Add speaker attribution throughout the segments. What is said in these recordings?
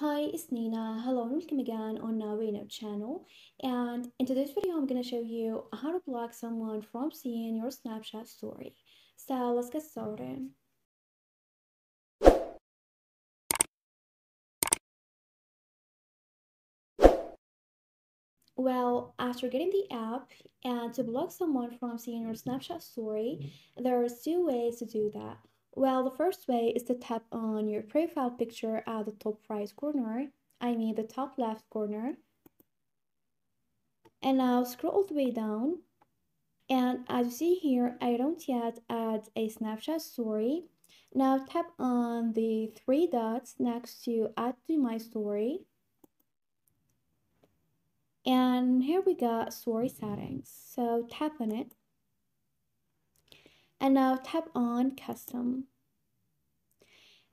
Speaker 1: Hi, it's Nina. Hello and welcome again on our Reno channel. And in today's video, I'm going to show you how to block someone from seeing your Snapchat story. So let's get started. Well, after getting the app and to block someone from seeing your Snapchat story, there's two ways to do that. Well, the first way is to tap on your profile picture at the top right corner, I mean the top left corner. And now scroll all the way down. And as you see here, I don't yet add a Snapchat story. Now tap on the three dots next to add to my story. And here we got story settings. So tap on it. And now tap on custom.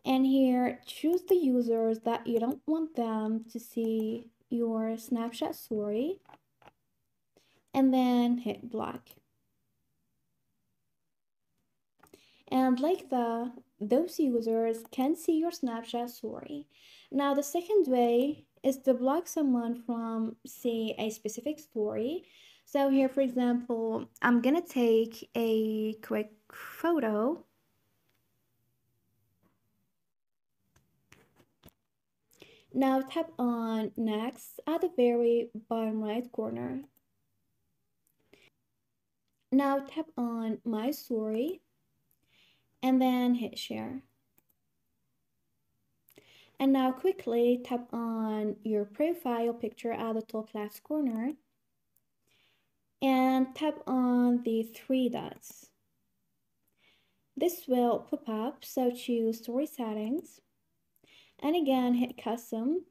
Speaker 1: And here choose the users that you don't want them to see your Snapchat story. And then hit block. And like that, those users can see your Snapchat story. Now the second way is to block someone from, say, a specific story. So here, for example, I'm gonna take a quick photo. Now tap on next at the very bottom right corner. Now tap on my story and then hit share. And now quickly tap on your profile picture at the top left corner and tap on the three dots. This will pop up, so choose story settings and again hit custom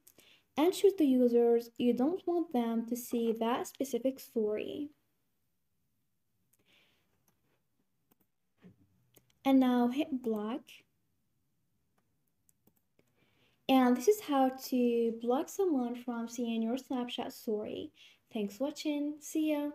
Speaker 1: and choose the users you don't want them to see that specific story. And now hit block and this is how to block someone from seeing your Snapchat story. Thanks for watching. See ya.